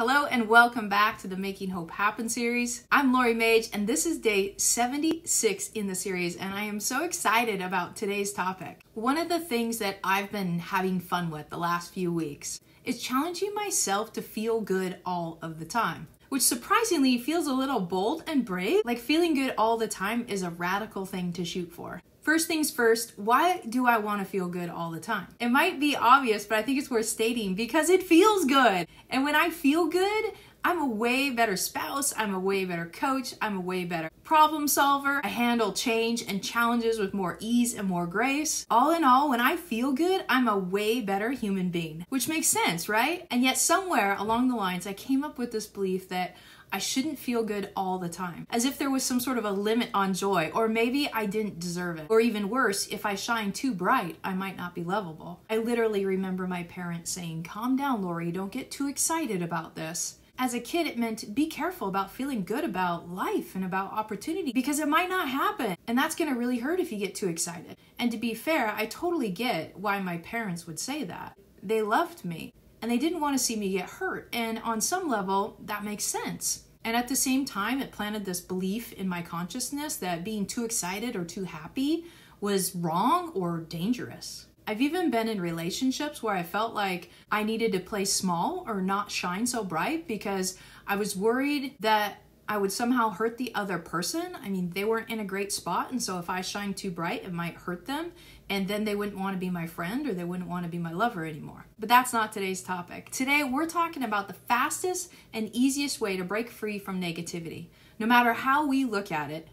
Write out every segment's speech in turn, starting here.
Hello and welcome back to the Making Hope Happen series. I'm Lori Mage and this is day 76 in the series and I am so excited about today's topic. One of the things that I've been having fun with the last few weeks is challenging myself to feel good all of the time. Which surprisingly feels a little bold and brave. Like feeling good all the time is a radical thing to shoot for. First things first, why do I want to feel good all the time? It might be obvious, but I think it's worth stating because it feels good. And when I feel good, I'm a way better spouse, I'm a way better coach, I'm a way better problem solver. I handle change and challenges with more ease and more grace. All in all, when I feel good, I'm a way better human being, which makes sense, right? And yet, somewhere along the lines, I came up with this belief that I shouldn't feel good all the time, as if there was some sort of a limit on joy, or maybe I didn't deserve it. Or even worse, if I shine too bright, I might not be lovable. I literally remember my parents saying, Calm down, Lori, don't get too excited about this. As a kid, it meant be careful about feeling good about life and about opportunity because it might not happen. And that's gonna really hurt if you get too excited. And to be fair, I totally get why my parents would say that. They loved me and they didn't want to see me get hurt. And on some level, that makes sense. And at the same time, it planted this belief in my consciousness that being too excited or too happy was wrong or dangerous. I've even been in relationships where I felt like I needed to play small or not shine so bright because I was worried that I would somehow hurt the other person. I mean, they weren't in a great spot, and so if I shine too bright, it might hurt them, and then they wouldn't want to be my friend or they wouldn't want to be my lover anymore. But that's not today's topic. Today, we're talking about the fastest and easiest way to break free from negativity. No matter how we look at it,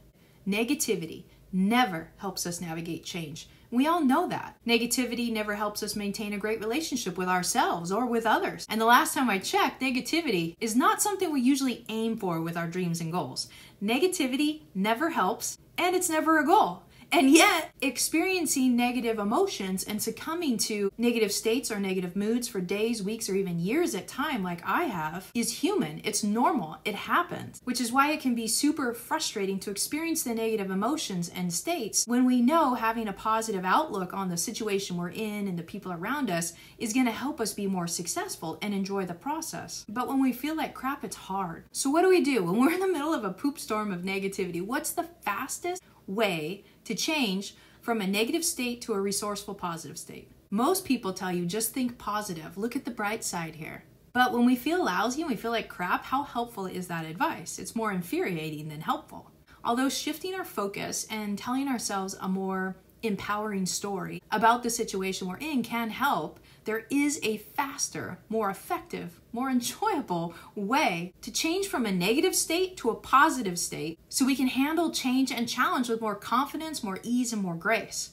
negativity never helps us navigate change. We all know that. Negativity never helps us maintain a great relationship with ourselves or with others. And the last time I checked, negativity is not something we usually aim for with our dreams and goals. Negativity never helps, and it's never a goal. And yet, experiencing negative emotions and succumbing to negative states or negative moods for days, weeks, or even years at time, like I have, is human. It's normal. It happens. Which is why it can be super frustrating to experience the negative emotions and states when we know having a positive outlook on the situation we're in and the people around us is going to help us be more successful and enjoy the process. But when we feel like crap, it's hard. So, what do we do when we're in the middle of a poop storm of negativity? What's the fastest way to change from a negative state to a resourceful positive state. Most people tell you just think positive, look at the bright side here. But when we feel lousy and we feel like crap, how helpful is that advice? It's more infuriating than helpful. Although shifting our focus and telling ourselves a more empowering story about the situation we're in can help, there is a faster, more effective, more enjoyable way to change from a negative state to a positive state so we can handle change and challenge with more confidence, more ease, and more grace.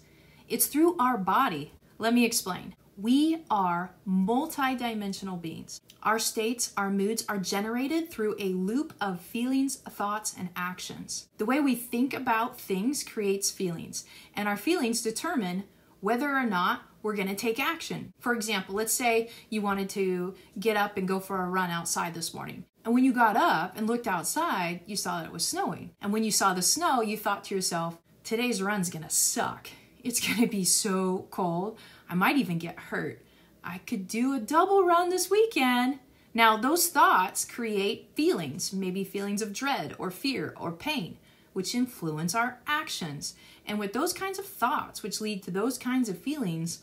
It's through our body. Let me explain. We are multidimensional beings. Our states, our moods are generated through a loop of feelings, thoughts, and actions. The way we think about things creates feelings, and our feelings determine whether or not we're going to take action. For example, let's say you wanted to get up and go for a run outside this morning. And when you got up and looked outside, you saw that it was snowing. And when you saw the snow, you thought to yourself, today's run's going to suck. It's to be so cold. I might even get hurt. I could do a double run this weekend. Now, those thoughts create feelings, maybe feelings of dread or fear or pain, which influence our actions. And with those kinds of thoughts, which lead to those kinds of feelings,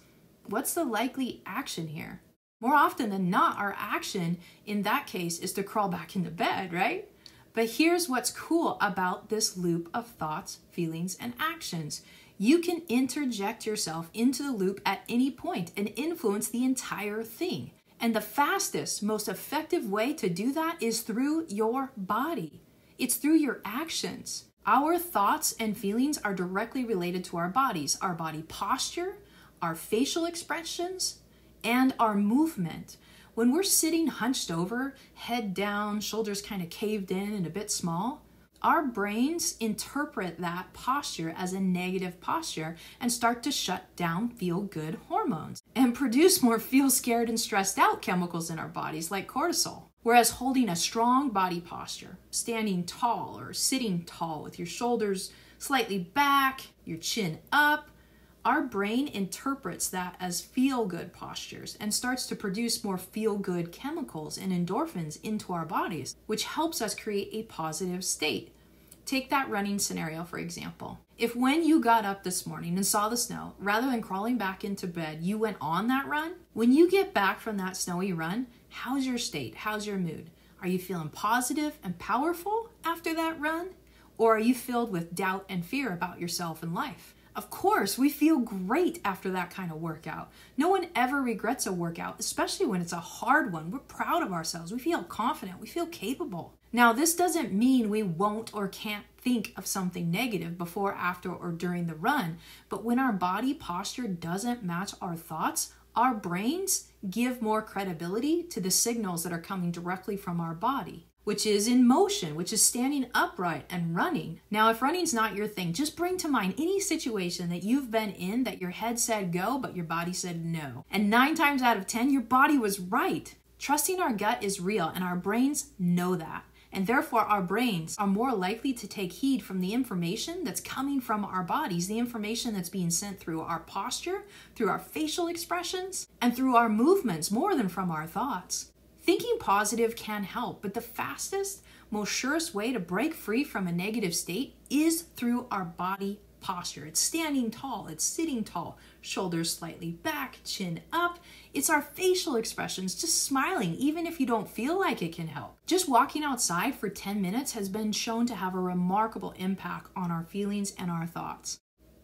what's the likely action here? More often than not, our action in that case is to crawl back into bed, right? But here's what's cool about this loop of thoughts, feelings, and actions. You can interject yourself into the loop at any point and influence the entire thing. And the fastest, most effective way to do that is through your body. It's through your actions. Our thoughts and feelings are directly related to our bodies, our body posture, our facial expressions, and our movement. When we're sitting hunched over, head down, shoulders kind of caved in and a bit small, our brains interpret that posture as a negative posture and start to shut down feel good hormones and produce more feel scared and stressed out chemicals in our bodies like cortisol. Whereas holding a strong body posture, standing tall or sitting tall with your shoulders slightly back, your chin up, our brain interprets that as feel good postures and starts to produce more feel good chemicals and endorphins into our bodies, which helps us create a positive state. Take that running scenario, for example. If when you got up this morning and saw the snow, rather than crawling back into bed, you went on that run, when you get back from that snowy run, how's your state? How's your mood? Are you feeling positive and powerful after that run? Or are you filled with doubt and fear about yourself and life? Of course, we feel great after that kind of workout. No one ever regrets a workout, especially when it's a hard one. We're proud of ourselves. We feel confident. We feel capable. Now, this doesn't mean we won't or can't think of something negative before, after, or during the run, but when our body posture doesn't match our thoughts, our brains give more credibility to the signals that are coming directly from our body which is in motion, which is standing upright and running. Now, if running's not your thing, just bring to mind any situation that you've been in that your head said go, but your body said no. And nine times out of 10, your body was right. Trusting our gut is real, and our brains know that. And therefore, our brains are more likely to take heed from the information that's coming from our bodies, the information that's being sent through our posture, through our facial expressions, and through our movements more than from our thoughts. Thinking positive can help, but the fastest, most surest way to break free from a negative state is through our body posture. It's standing tall, it's sitting tall, shoulders slightly back, chin up. It's our facial expressions, just smiling, even if you don't feel like it can help. Just walking outside for 10 minutes has been shown to have a remarkable impact on our feelings and our thoughts.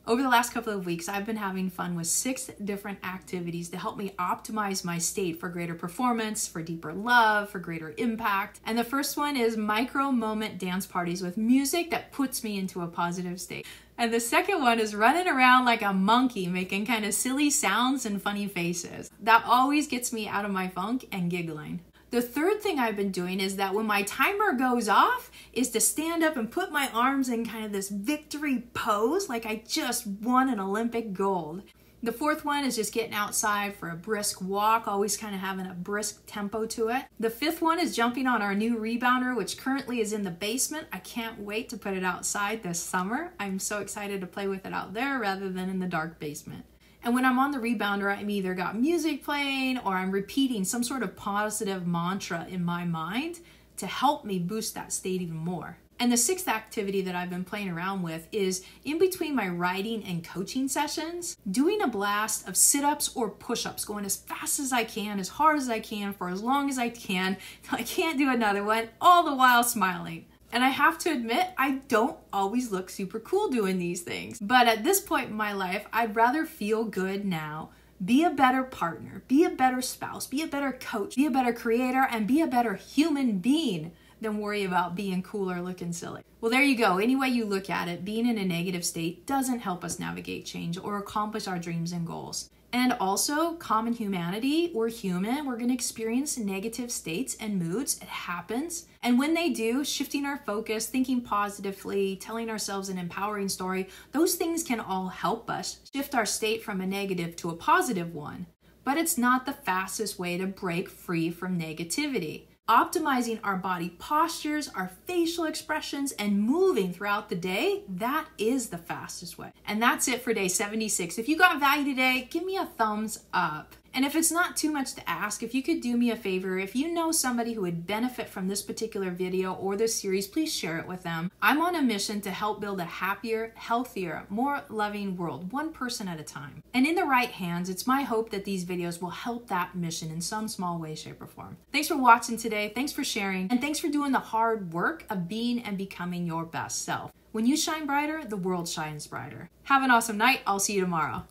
Over the last couple of weeks, I've been having fun with six different activities to help me optimize my state for greater performance, for deeper love, for greater impact. And the first one is micro moment dance parties with music that puts me into a positive state. And the second one is running around like a monkey, making kind of silly sounds and funny faces. That always gets me out of my funk and giggling. The third thing I've been doing is that when my timer goes off is to stand up and put my arms in kind of this victory pose like I just won an Olympic gold. The fourth one is just getting outside for a brisk walk, always kind of having a brisk tempo to it. The fifth one is jumping on our new rebounder, which currently is in the basement. I can't wait to put it outside this summer. I'm so excited to play with it out there rather than in the dark basement. And when I'm on the rebounder, I'm either got music playing or I'm repeating some sort of positive mantra in my mind to help me boost that state even more. And the sixth activity that I've been playing around with is in between my writing and coaching sessions, doing a blast of sit ups or push ups, going as fast as I can, as hard as I can, for as long as I can. I can't do another one, all the while smiling. And I have to admit, I don't always look super cool doing these things. But at this point in my life, I'd rather feel good now, be a better partner, be a better spouse, be a better coach, be a better creator, and be a better human being than worry about being cool or looking silly. Well, there you go. Any way you look at it, being in a negative state doesn't help us navigate change or accomplish our dreams and goals. And also, common humanity, we're human, we're going to experience negative states and moods. It happens. And when they do, shifting our focus, thinking positively, telling ourselves an empowering story, those things can all help us shift our state from a negative to a positive one. But it's not the fastest way to break free from negativity optimizing our body postures, our facial expressions, and moving throughout the day, that is the fastest way. And that's it for day 76. If you got value today, give me a thumbs up. And if it's not too much to ask, if you could do me a favor, if you know somebody who would benefit from this particular video or this series, please share it with them. I'm on a mission to help build a happier, healthier, more loving world, one person at a time. And in the right hands, it's my hope that these videos will help that mission in some small way, shape, or form. Thanks for watching today. Thanks for sharing. And thanks for doing the hard work of being and becoming your best self. When you shine brighter, the world shines brighter. Have an awesome night. I'll see you tomorrow.